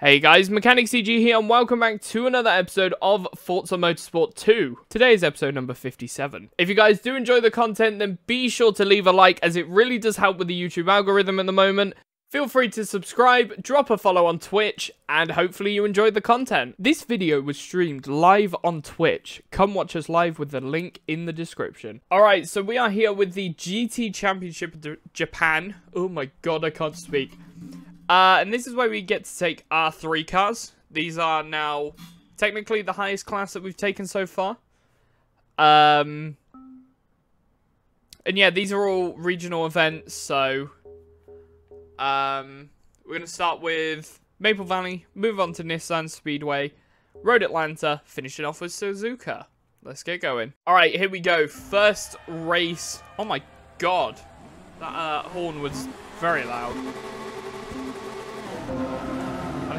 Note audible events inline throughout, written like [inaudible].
Hey guys, Mechanic CG here and welcome back to another episode of Forza Motorsport 2. Today is episode number 57. If you guys do enjoy the content, then be sure to leave a like as it really does help with the YouTube algorithm at the moment. Feel free to subscribe, drop a follow on Twitch, and hopefully you enjoyed the content. This video was streamed live on Twitch. Come watch us live with the link in the description. Alright, so we are here with the GT Championship Japan. Oh my god, I can't speak. Uh, and this is where we get to take our three cars. These are now technically the highest class that we've taken so far. Um, and yeah, these are all regional events, so um, we're going to start with Maple Valley, move on to Nissan Speedway, Road Atlanta, finishing off with Suzuka. Let's get going. All right, here we go. First race. Oh my god. That uh, horn was very loud.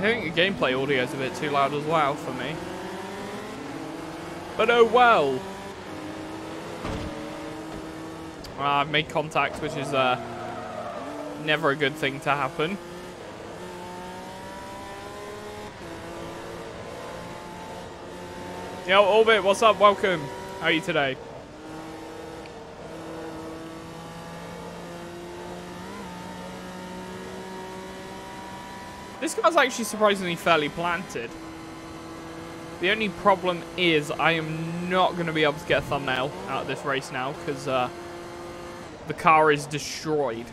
I think the gameplay audio is a bit too loud as well for me. But oh well. Uh, I've made contact, which is uh, never a good thing to happen. Yo, Orbit, what's up? Welcome. How are you today? This car's actually surprisingly fairly planted. The only problem is I am not going to be able to get a thumbnail out of this race now because uh, the car is destroyed.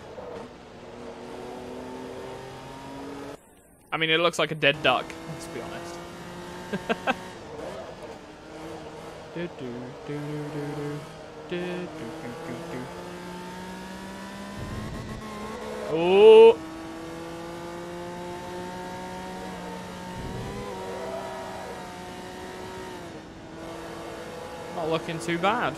I mean, it looks like a dead duck, let's be honest. [laughs] oh! Looking too bad.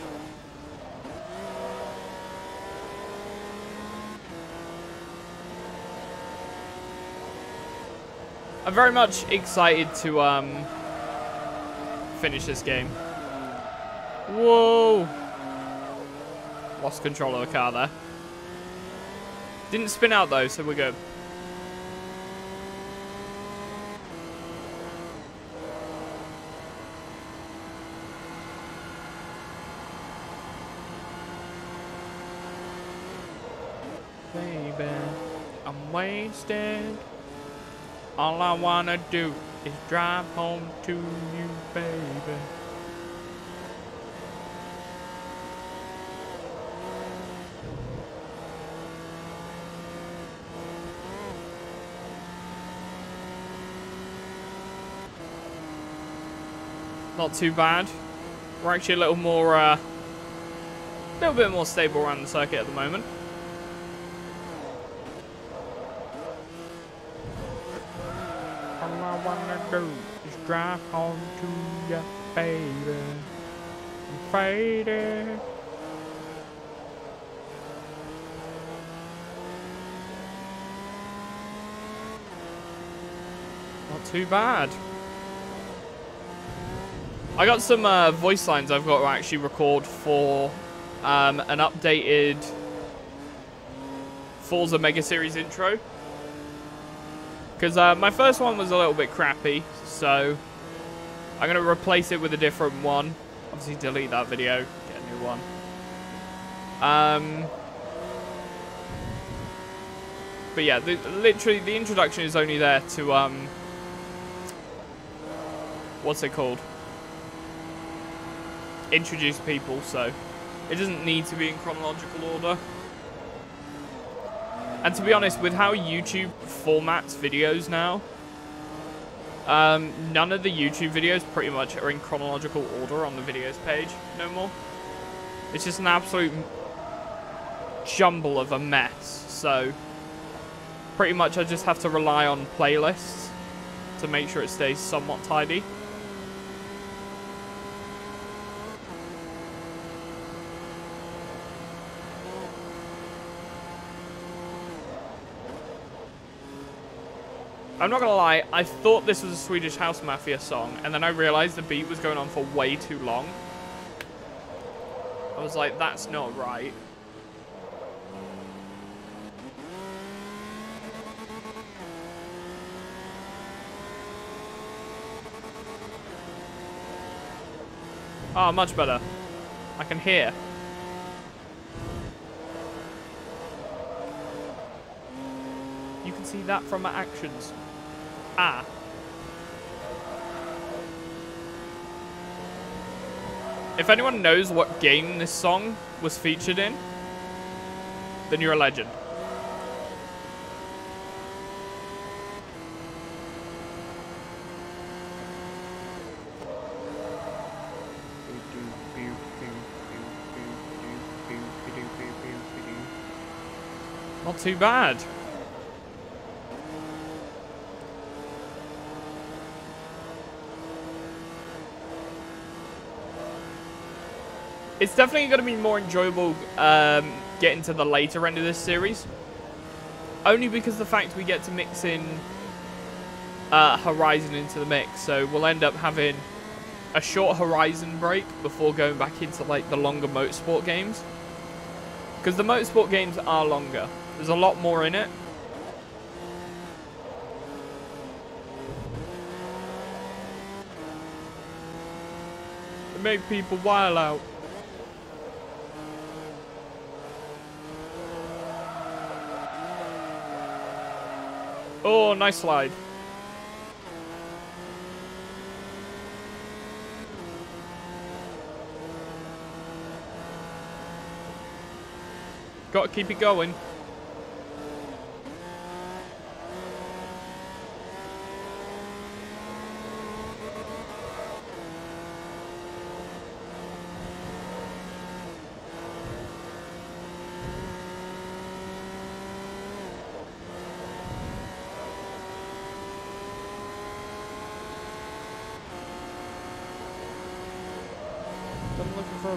I'm very much excited to um, finish this game. Whoa! Lost control of the car there. Didn't spin out though, so we're good. Baby, I'm wasted. All I wanna do is drive home to you, baby. Not too bad. We're actually a little more, uh, a little bit more stable around the circuit at the moment. All I wanna do is drive home to ya, baby. I'm faded. Not too bad. I got some uh, voice lines I've got to actually record for um, an updated Forza Mega Series intro. Because uh, my first one was a little bit crappy, so I'm going to replace it with a different one. Obviously delete that video, get a new one. Um, but yeah, the, literally the introduction is only there to, um, what's it called? Introduce people, so it doesn't need to be in chronological order. And to be honest, with how YouTube formats videos now, um, none of the YouTube videos pretty much are in chronological order on the videos page no more. It's just an absolute jumble of a mess. So, pretty much I just have to rely on playlists to make sure it stays somewhat tidy. I'm not gonna lie, I thought this was a Swedish House Mafia song, and then I realized the beat was going on for way too long. I was like, that's not right. Oh, much better. I can hear. You can see that from my actions. If anyone knows what game this song was featured in, then you're a legend. Not too bad. It's definitely going to be more enjoyable um, getting to the later end of this series. Only because the fact we get to mix in uh, Horizon into the mix. So we'll end up having a short Horizon break before going back into like the longer motorsport games. Because the motorsport games are longer. There's a lot more in it. They make people wild out. Oh, nice slide. Got to keep it going.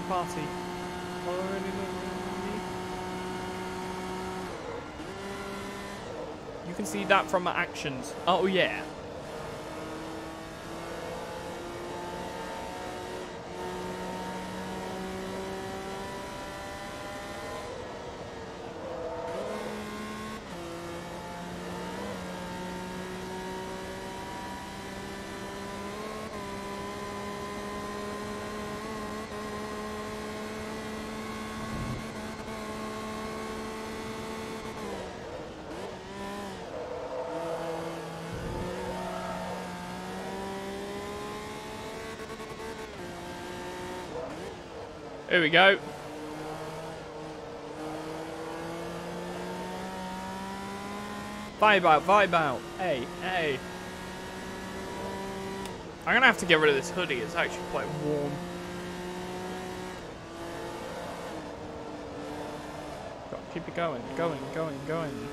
Party. Already You can see that from my actions. Oh yeah. Here we go. Vibe out, vibe out. Hey, hey. I'm gonna have to get rid of this hoodie. It's actually quite warm. Got keep it going, going, going, going.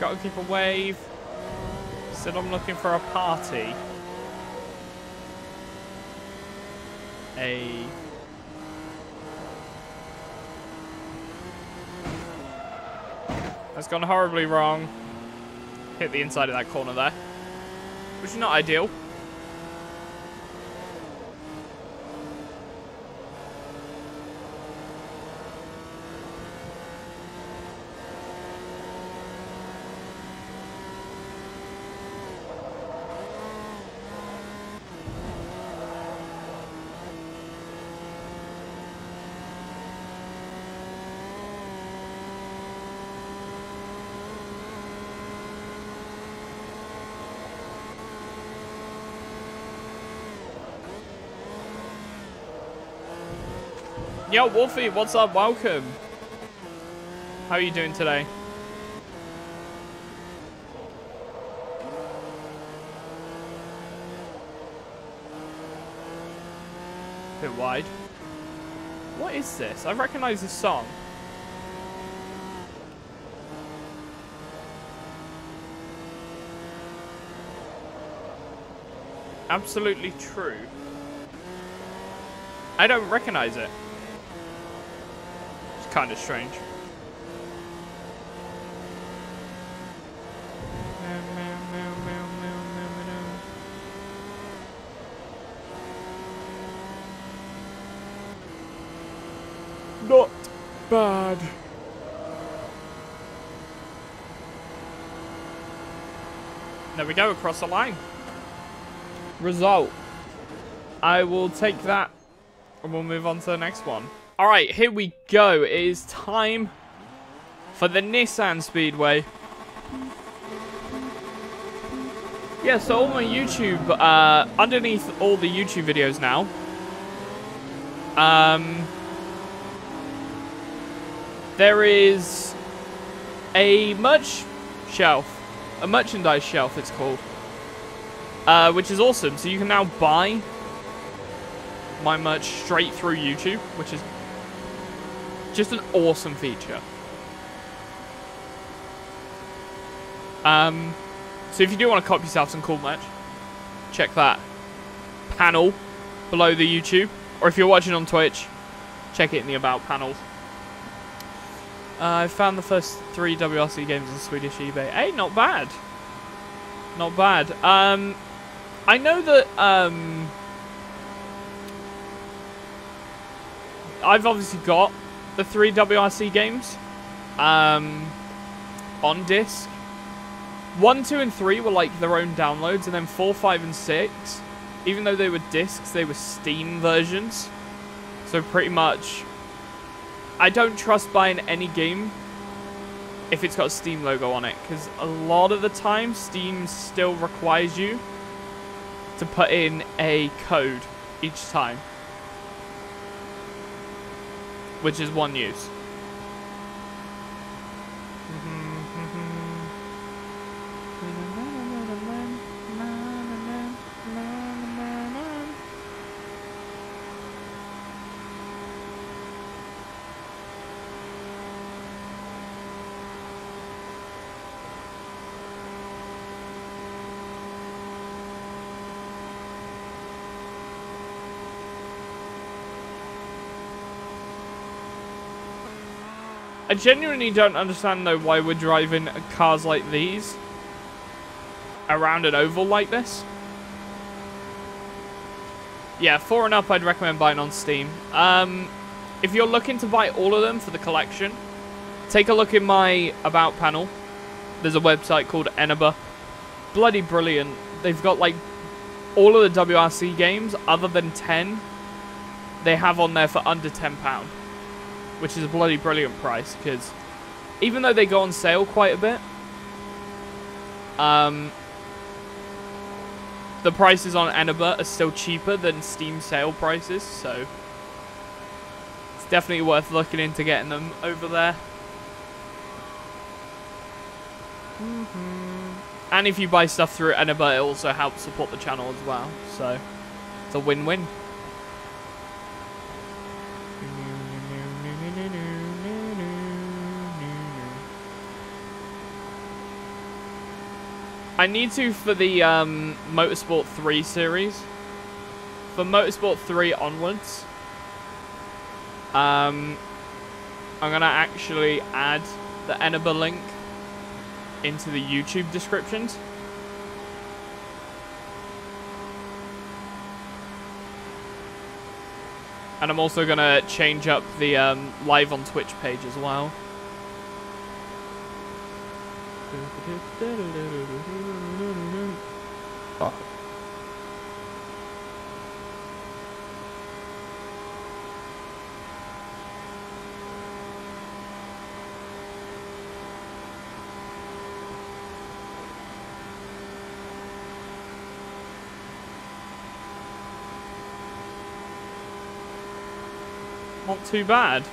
Gotta keep a wave. Said I'm looking for a party. A... That's gone horribly wrong. Hit the inside of that corner there. Which is not ideal. Yo, Wolfie, what's up? Welcome. How are you doing today? Bit wide. What is this? I recognize this song. Absolutely true. I don't recognize it. Kinda strange. Not bad. There we go, across the line. Result. I will take that and we'll move on to the next one. All right, here we go. It is time for the Nissan Speedway. Yeah, so all my YouTube, uh, underneath all the YouTube videos now, um, there is a merch shelf, a merchandise shelf it's called, uh, which is awesome. So you can now buy my merch straight through YouTube, which is just an awesome feature. Um, so if you do want to cop yourself some cool merch, check that panel below the YouTube. Or if you're watching on Twitch, check it in the About panels. Uh, I found the first three WRC games on Swedish eBay. Hey, not bad. Not bad. Um, I know that um, I've obviously got the three WRC games um, on disc. One, two, and three were like their own downloads, and then four, five, and six, even though they were discs, they were Steam versions. So pretty much, I don't trust buying any game if it's got a Steam logo on it, because a lot of the time, Steam still requires you to put in a code each time which is one use. I genuinely don't understand though why we're driving cars like these around an oval like this. Yeah, four and up I'd recommend buying on Steam. Um, if you're looking to buy all of them for the collection, take a look in my About panel. There's a website called Eneba. Bloody brilliant. They've got like all of the WRC games other than 10 they have on there for under £10 which is a bloody brilliant price because even though they go on sale quite a bit, um, the prices on Eneba are still cheaper than Steam sale prices, so it's definitely worth looking into getting them over there. Mm -hmm. And if you buy stuff through Eneba, it also helps support the channel as well, so it's a win-win. I need to for the um, Motorsport 3 series. For Motorsport 3 onwards, um, I'm going to actually add the Eneba link into the YouTube descriptions. And I'm also going to change up the um, live on Twitch page as well. Not too bad.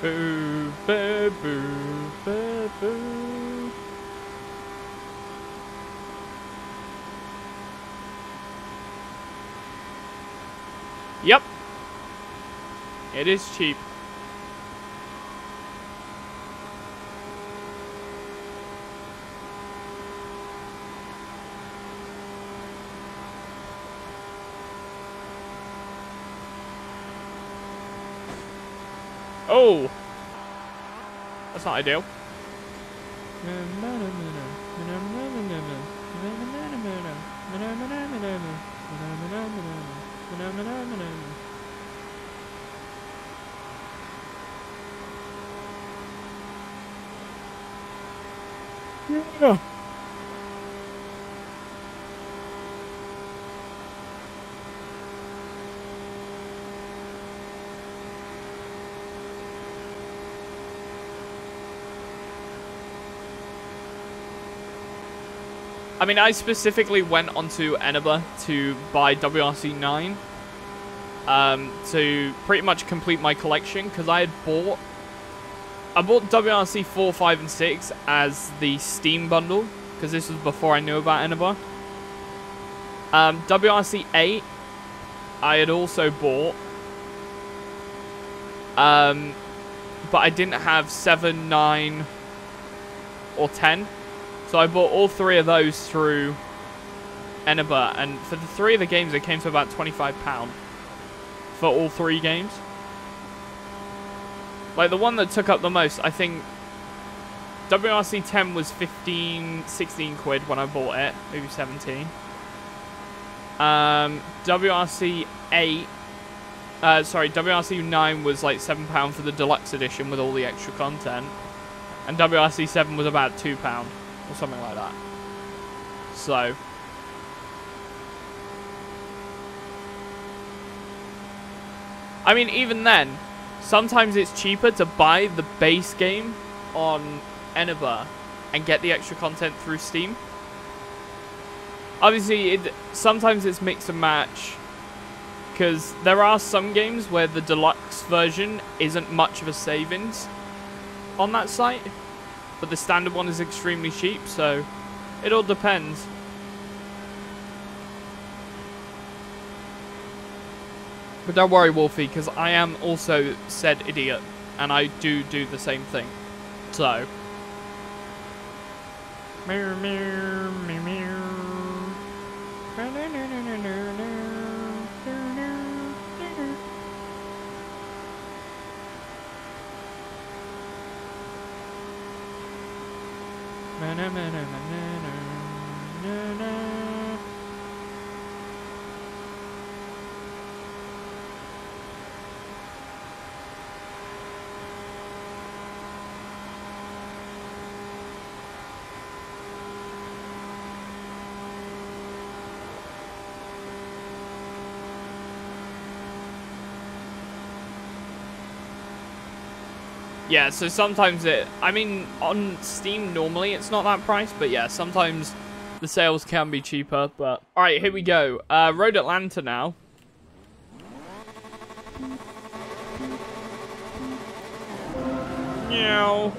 Boo, boo, boo, boo, boo. Yep. It is cheap. Oh! That's not ideal. [laughs] Yeah. I mean, I specifically went onto Eneba to buy WRC 9 um, to pretty much complete my collection because I had bought I bought WRC 4, 5, and 6 as the Steam bundle because this was before I knew about Eneba. Um, WRC 8 I had also bought um, but I didn't have 7, 9, or 10 so I bought all three of those through Eneba, and for the three of the games, it came to about £25 for all three games. Like, the one that took up the most, I think WRC 10 was 15, 16 quid when I bought it, maybe 17. Um, WRC 8, uh, sorry, WRC 9 was like £7 for the deluxe edition with all the extra content. And WRC 7 was about £2 or something like that. So, I mean, even then, sometimes it's cheaper to buy the base game on Eneba and get the extra content through Steam. Obviously, it, sometimes it's mix and match because there are some games where the deluxe version isn't much of a savings on that site. But the standard one is extremely cheap, so it all depends. But don't worry, Wolfie, because I am also said idiot, and I do do the same thing. So. Yeah, so sometimes it... I mean, on Steam, normally it's not that price, but yeah, sometimes the sales can be cheaper, but... Alright, here we go. Uh, Road Atlanta now. Meow.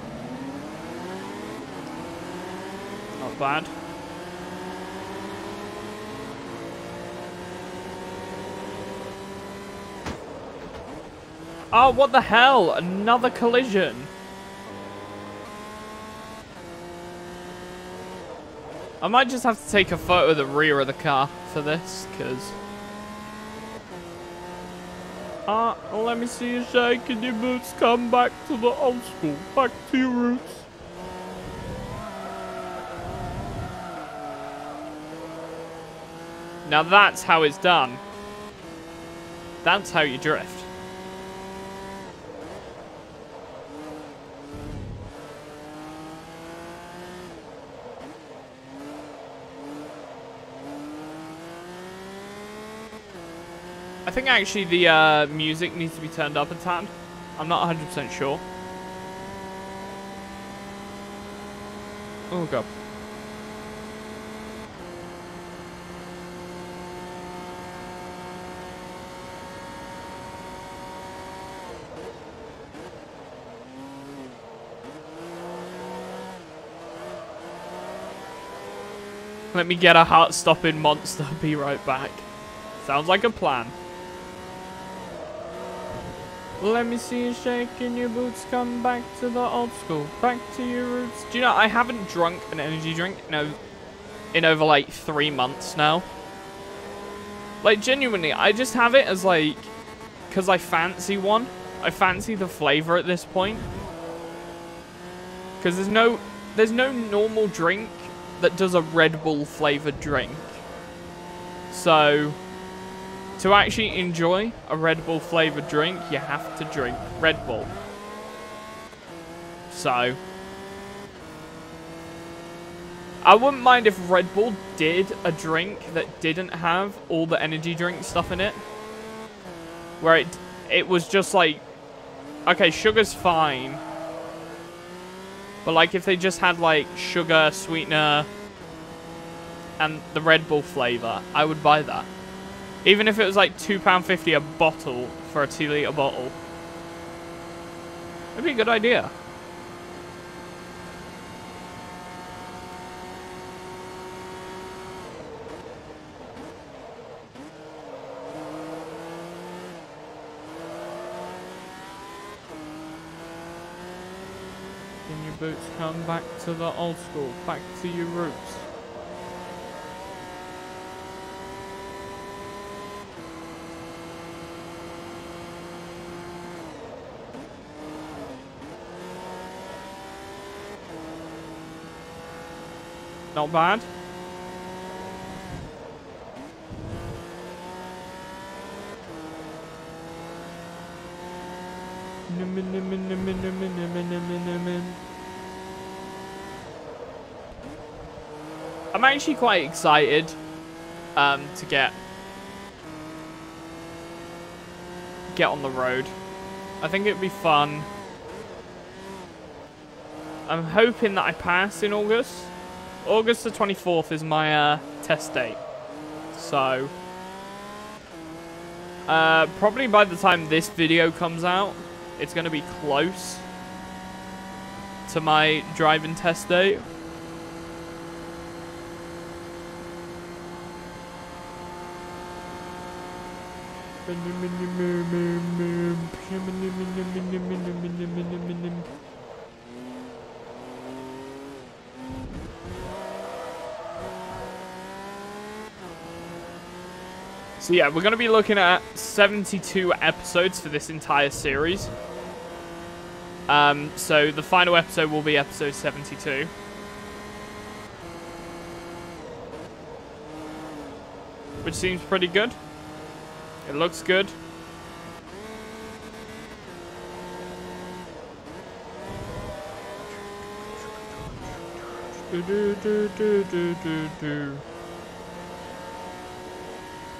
Not bad. Oh, what the hell? Another collision. I might just have to take a photo of the rear of the car for this, because... Ah, uh, let me see you shaking your boots. Come back to the old school. Back to your roots. Now that's how it's done. That's how you drift. I think actually the uh, music needs to be turned up a tad. I'm not 100% sure. Oh god. Let me get a heart-stopping monster. [laughs] Be right back. Sounds like a plan. Let me see you shaking your boots, come back to the old school, back to your roots. Do you know, I haven't drunk an energy drink in, over, in over like three months now. Like, genuinely, I just have it as like, because I fancy one. I fancy the flavor at this point. Because there's no, there's no normal drink that does a Red Bull flavored drink. So, to actually enjoy a Red Bull flavored drink, you have to drink Red Bull. So, I wouldn't mind if Red Bull did a drink that didn't have all the energy drink stuff in it. Where it, it was just like, okay, sugar's fine. But like if they just had like sugar, sweetener, and the Red Bull flavor, I would buy that. Even if it was like £2.50 a bottle for a 2 litre bottle. That'd be a good idea. In your boots, come back to the old school, back to your roots. Not bad. I'm actually quite excited um, to get get on the road. I think it'd be fun. I'm hoping that I pass in August. August the 24th is my uh, test date. So, uh, probably by the time this video comes out, it's going to be close to my driving test date. So yeah, we're going to be looking at 72 episodes for this entire series. Um, so the final episode will be episode 72. Which seems pretty good. It looks good. Do do do do do do do.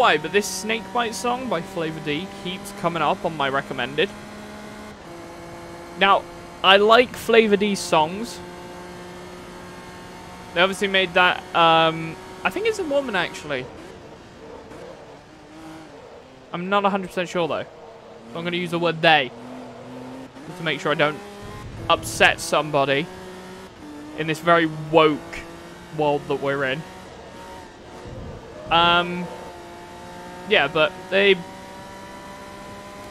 why, but this Snakebite song by Flava D keeps coming up on my recommended. Now, I like Flava D's songs. They obviously made that, um, I think it's a woman actually. I'm not 100% sure though. So I'm going to use the word they. Just to make sure I don't upset somebody in this very woke world that we're in. Um, yeah, but they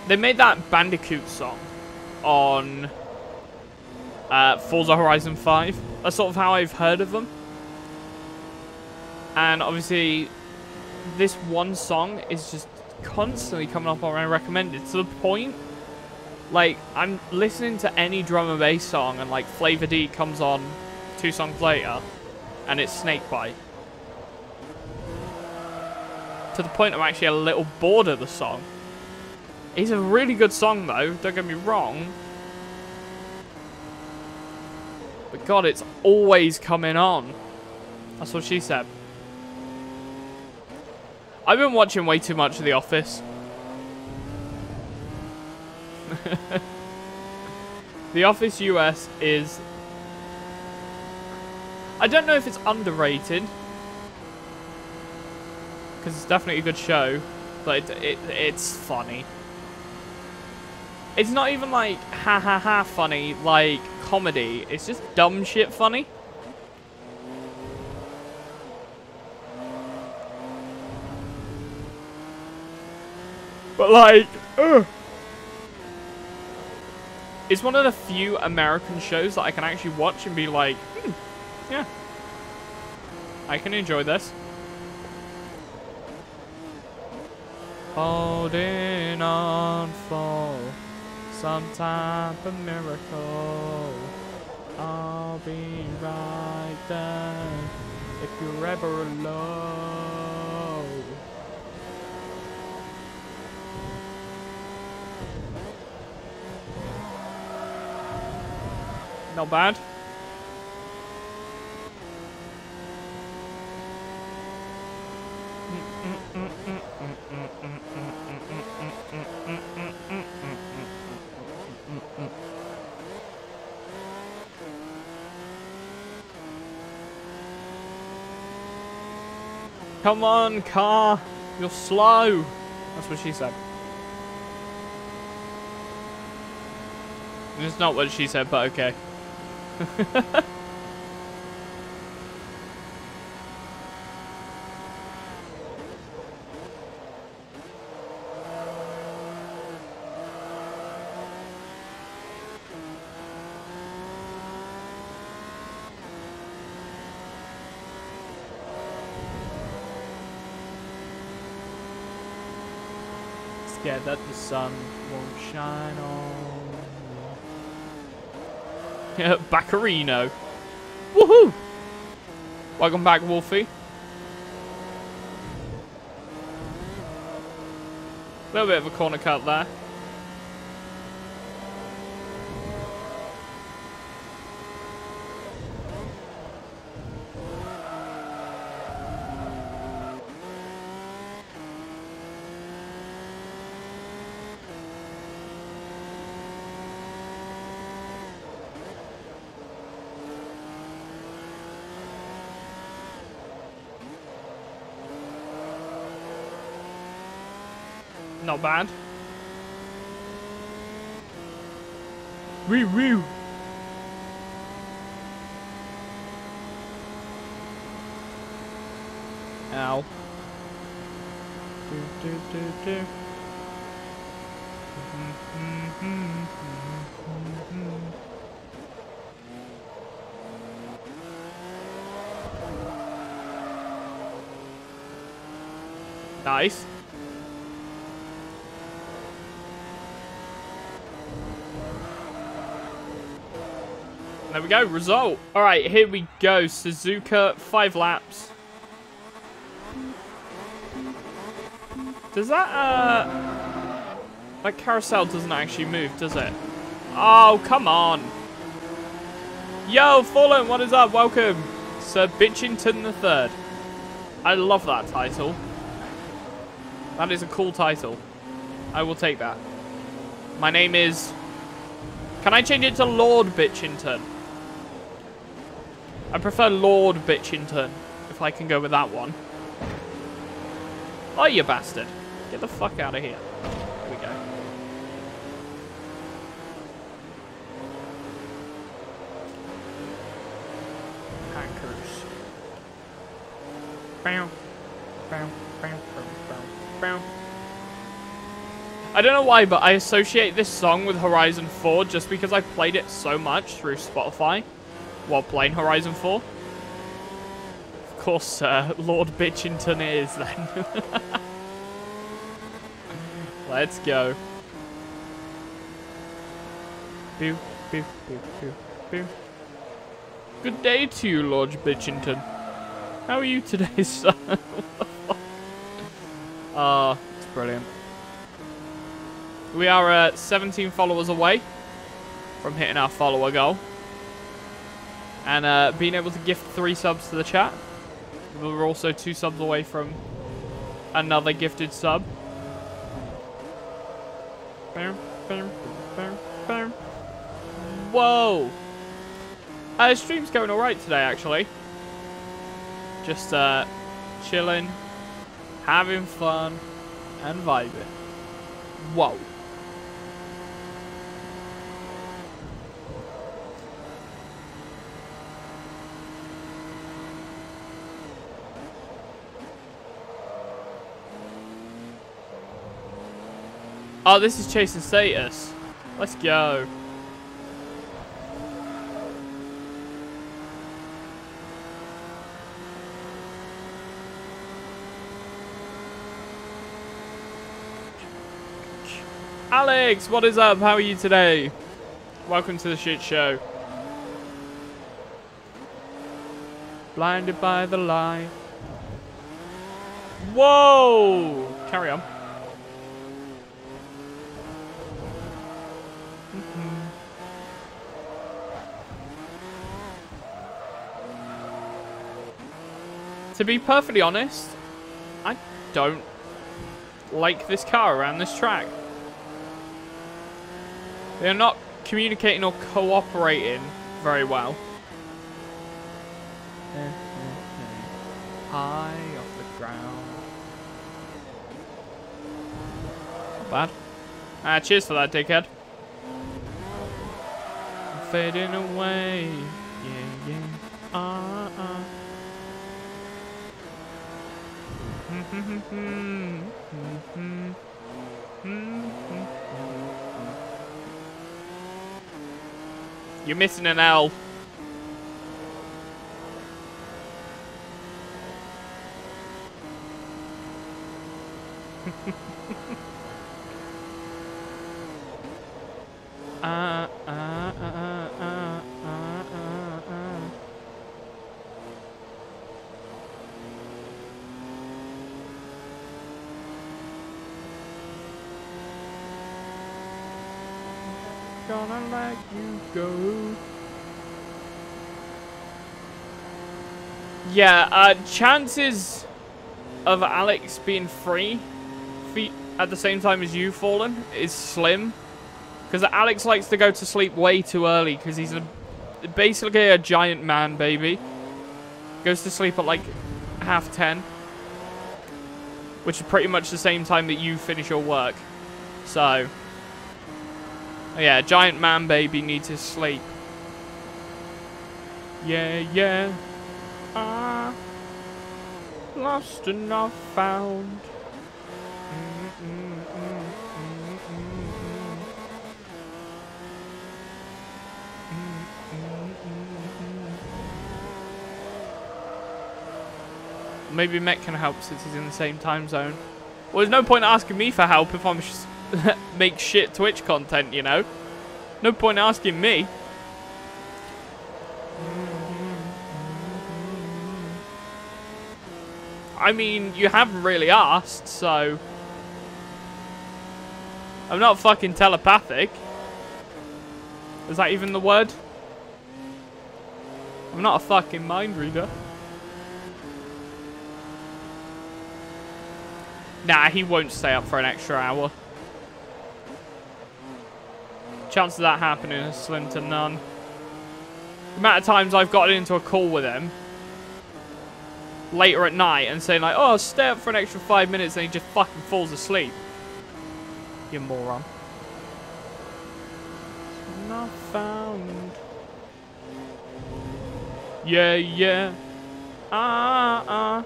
they made that Bandicoot song on uh, Forza Horizon 5. That's sort of how I've heard of them. And obviously, this one song is just constantly coming up on my recommended to the point like I'm listening to any drum and bass song and like Flava D comes on two songs later and it's Snakebite to the point I'm actually a little bored of the song. It's a really good song though, don't get me wrong. But god, it's always coming on. That's what she said. I've been watching way too much of The Office. [laughs] the Office US is... I don't know if it's underrated because it's definitely a good show, but it, it, it's funny. It's not even like ha ha ha funny, like comedy. It's just dumb shit funny. But like, ugh. It's one of the few American shows that I can actually watch and be like, hmm, yeah. I can enjoy this. Holding on for some type of miracle. I'll be right there if you're ever alone. Not bad. Come on, car. You're slow. That's what she said. It's not what she said, but okay. [laughs] Scared that the sun won't shine on. Yeah, [laughs] Baccarino. Woohoo! Welcome back, Wolfie. A little bit of a corner cut there. Not bad. Woo woo. Ow. Do, do, do. Nice. There we go, result. All right, here we go. Suzuka, five laps. Does that, uh... That carousel doesn't actually move, does it? Oh, come on. Yo, Fallen, what is up? Welcome. Sir Bitchington the Third. I love that title. That is a cool title. I will take that. My name is... Can I change it to Lord Bitchington? I prefer Lord Bitchington, if I can go with that one. Oh, you bastard. Get the fuck out of here. Here we go. I don't know why, but I associate this song with Horizon 4 just because I played it so much through Spotify while playing Horizon 4. Of course, uh, Lord Bitchington is then. [laughs] Let's go. Boo, boo, boo, boo, boo. Good day to you, Lord Bitchington. How are you today, [laughs] sir? Ah, uh, it's brilliant. We are uh, 17 followers away from hitting our follower goal. And uh, being able to gift three subs to the chat. We're also two subs away from another gifted sub. Whoa! Uh, stream's going alright today, actually. Just uh, chilling, having fun, and vibing. Whoa. Oh, this is chasing status. Let's go. Alex, what is up? How are you today? Welcome to the shit show. Blinded by the light. Whoa! Carry on. To be perfectly honest, I don't like this car around this track. They're not communicating or cooperating very well. High off the ground. Not bad. Ah, cheers for that, dickhead. I'm fading away. Yeah, yeah. Uh, uh. You're missing an L. uh, uh, uh, uh, uh, uh, uh. Gonna let you go. Yeah, uh, chances of Alex being free feet at the same time as you falling is slim. Because Alex likes to go to sleep way too early because he's a, basically a giant man, baby. Goes to sleep at like half ten. Which is pretty much the same time that you finish your work. So, yeah, giant man baby needs his sleep. Yeah, yeah. Ah, lost and not found. Maybe Met can help since he's in the same time zone. Well, there's no point asking me for help if I'm [laughs] make shit Twitch content, you know? No point asking me. I mean, you haven't really asked, so... I'm not fucking telepathic. Is that even the word? I'm not a fucking mind reader. Nah, he won't stay up for an extra hour. Chance of that happening is slim to none. The amount of times I've gotten into a call with him later at night and saying like, oh, stay up for an extra five minutes and he just fucking falls asleep. You moron. Not found. Yeah, yeah. Ah, ah.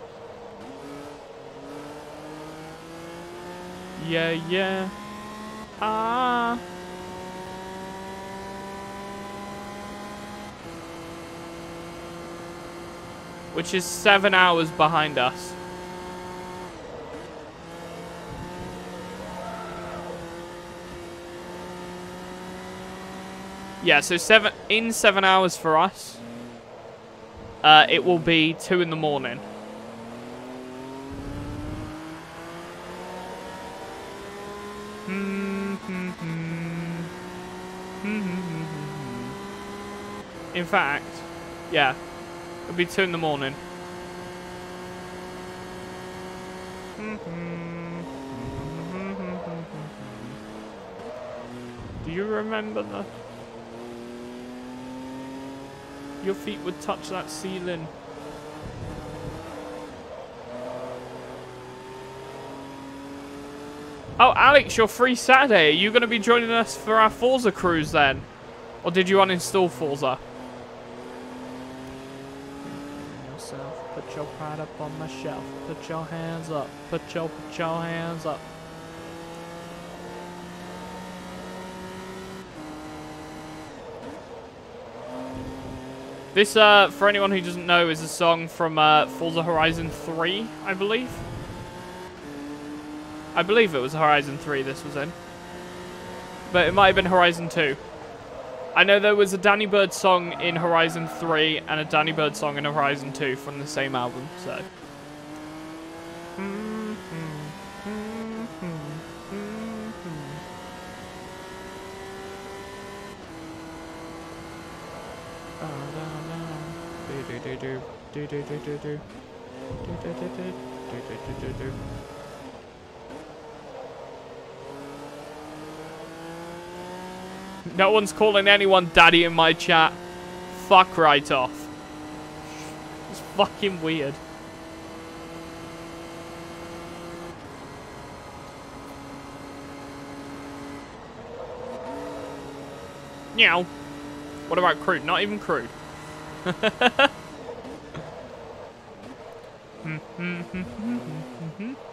Yeah, yeah. Ah. Which is seven hours behind us. Yeah, so seven in seven hours for us. Uh, it will be two in the morning. In fact, yeah, it'll be two in the morning. Do you remember the... Your feet would touch that ceiling. Oh, Alex, you're free Saturday. Are you going to be joining us for our Forza cruise then? Or did you uninstall Forza? put your pride up on my shelf. Put your hands up, put your, put your hands up. This, uh, for anyone who doesn't know, is a song from uh, Forza Horizon 3, I believe. I believe it was Horizon 3 this was in. But it might have been Horizon 2. I know there was a Danny Byrd song in Horizon 3 and a Danny Byrd song in Horizon 2 from the same album, so... Mm-hmm. Mm-hmm. Mm-hmm. No one's calling anyone daddy in my chat. Fuck right off. It's fucking weird. Meow. What about crude? Not even crude. [laughs] Hmm.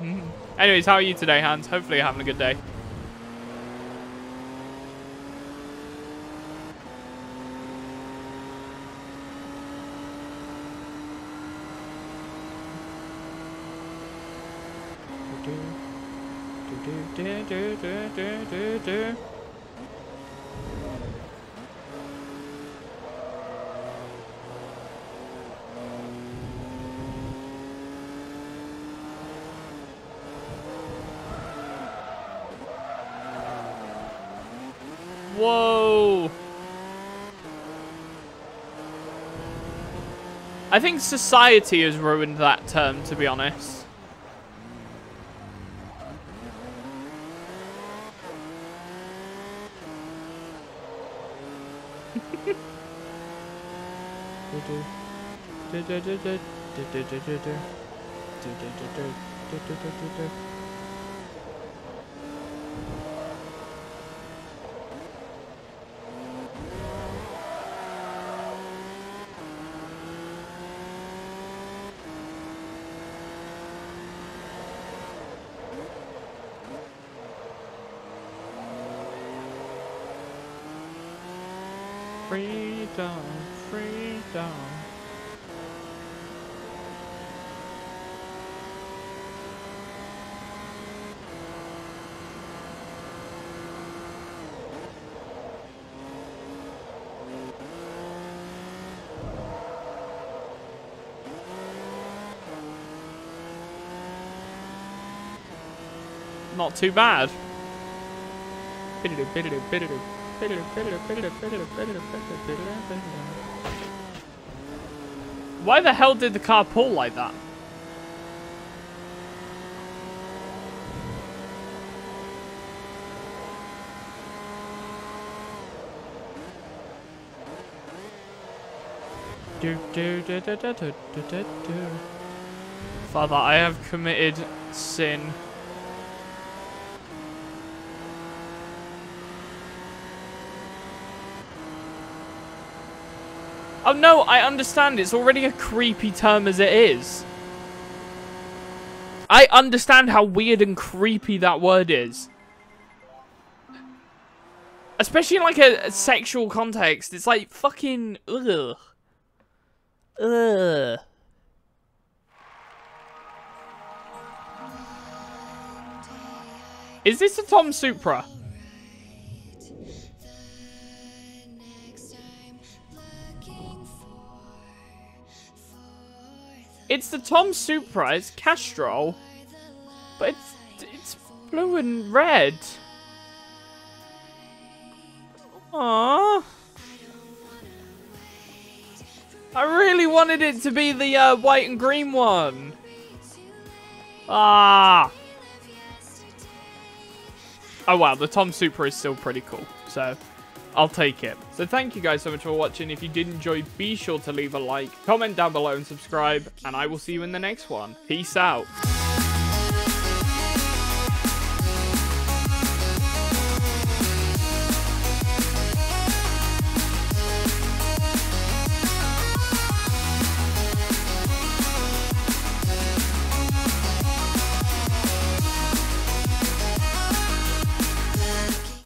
[laughs] Anyways, how are you today, Hans? Hopefully you're having a good day. Whoa. I think society has ruined that term, to be honest. Freedom, freedom. Not too bad. Why the hell did the car pull like that? Father, I have committed sin. Oh no, I understand. It's already a creepy term as it is. I understand how weird and creepy that word is. Especially in like a, a sexual context. It's like fucking ugh. Ugh. Is this a Tom Supra? It's the Tom Supra, it's Castrol. But it's, it's blue and red. Aww. I really wanted it to be the uh, white and green one. Ah. Oh wow, the Tom Supra is still pretty cool. So I'll take it. So thank you guys so much for watching. If you did enjoy, be sure to leave a like, comment down below and subscribe. And I will see you in the next one. Peace out.